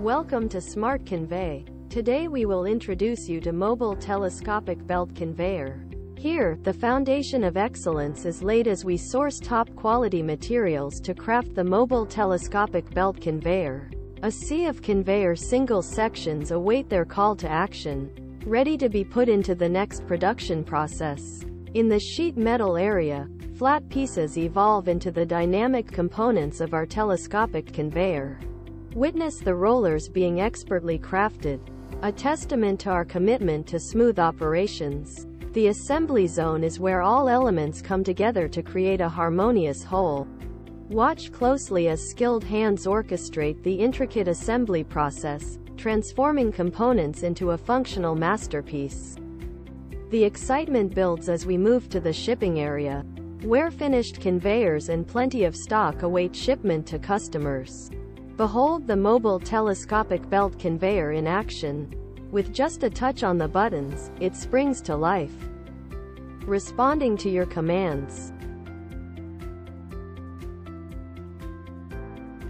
Welcome to Smart Convey. Today we will introduce you to Mobile Telescopic Belt Conveyor. Here, the foundation of excellence is laid as we source top quality materials to craft the Mobile Telescopic Belt Conveyor. A sea of conveyor single sections await their call to action, ready to be put into the next production process. In the sheet metal area, flat pieces evolve into the dynamic components of our telescopic conveyor. Witness the rollers being expertly crafted, a testament to our commitment to smooth operations. The assembly zone is where all elements come together to create a harmonious whole. Watch closely as skilled hands orchestrate the intricate assembly process, transforming components into a functional masterpiece. The excitement builds as we move to the shipping area, where finished conveyors and plenty of stock await shipment to customers. Behold the mobile telescopic belt conveyor in action. With just a touch on the buttons, it springs to life. Responding to your commands.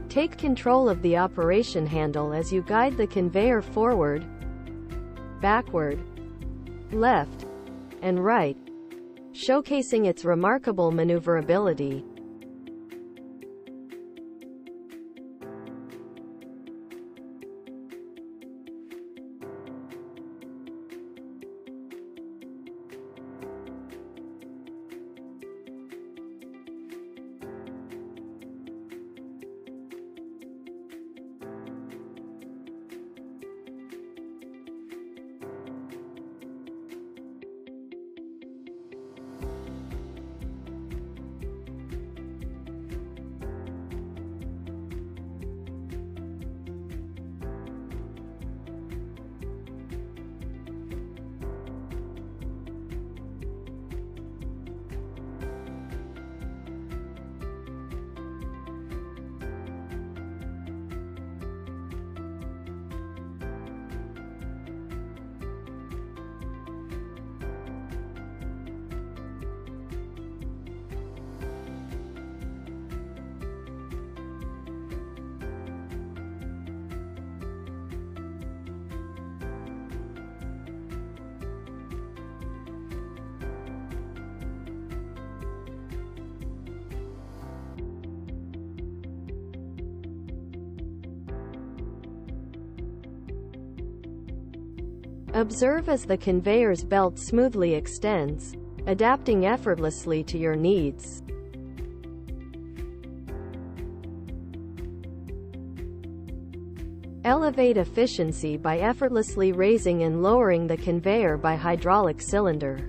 Take control of the operation handle as you guide the conveyor forward, backward, left, and right, showcasing its remarkable maneuverability. Observe as the conveyor's belt smoothly extends, adapting effortlessly to your needs. Elevate efficiency by effortlessly raising and lowering the conveyor by hydraulic cylinder.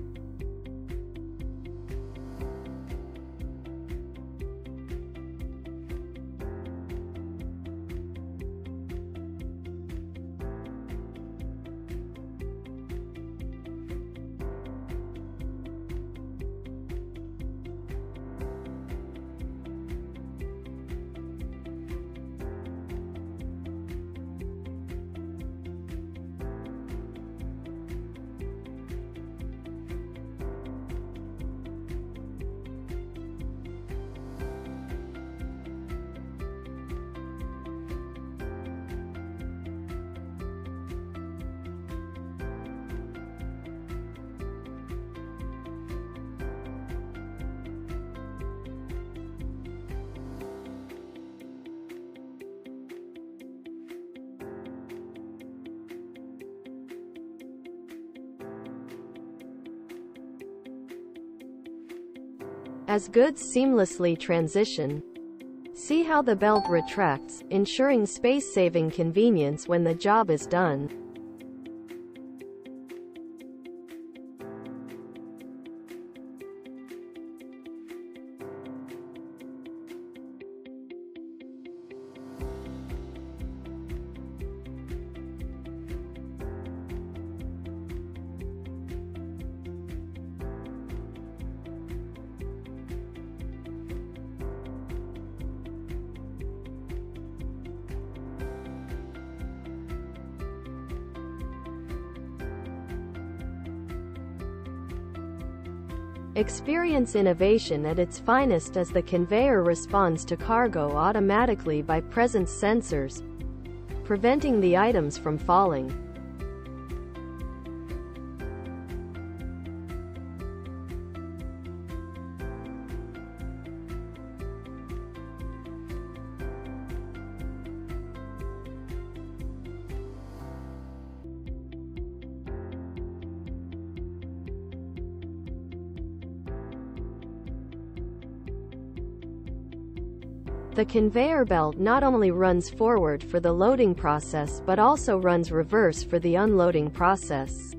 As goods seamlessly transition, see how the belt retracts, ensuring space-saving convenience when the job is done. Experience innovation at its finest as the conveyor responds to cargo automatically by presence sensors, preventing the items from falling. The conveyor belt not only runs forward for the loading process but also runs reverse for the unloading process.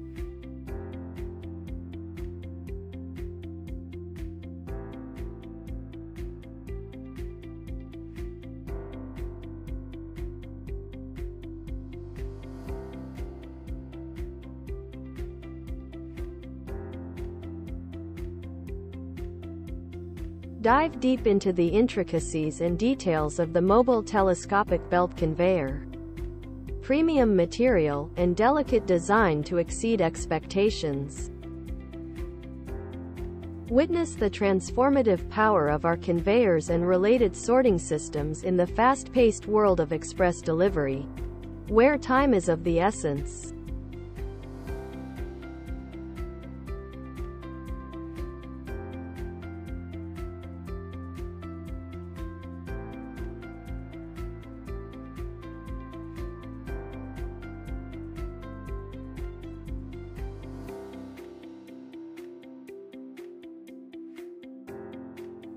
Dive deep into the intricacies and details of the mobile telescopic belt conveyor. Premium material, and delicate design to exceed expectations. Witness the transformative power of our conveyors and related sorting systems in the fast-paced world of express delivery, where time is of the essence.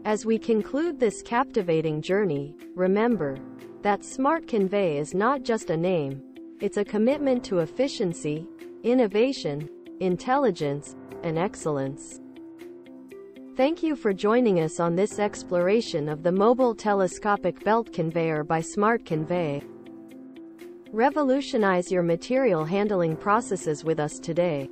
As we conclude this captivating journey, remember that Smart Convey is not just a name, it's a commitment to efficiency, innovation, intelligence, and excellence. Thank you for joining us on this exploration of the mobile telescopic belt conveyor by Smart Convey. Revolutionize your material handling processes with us today.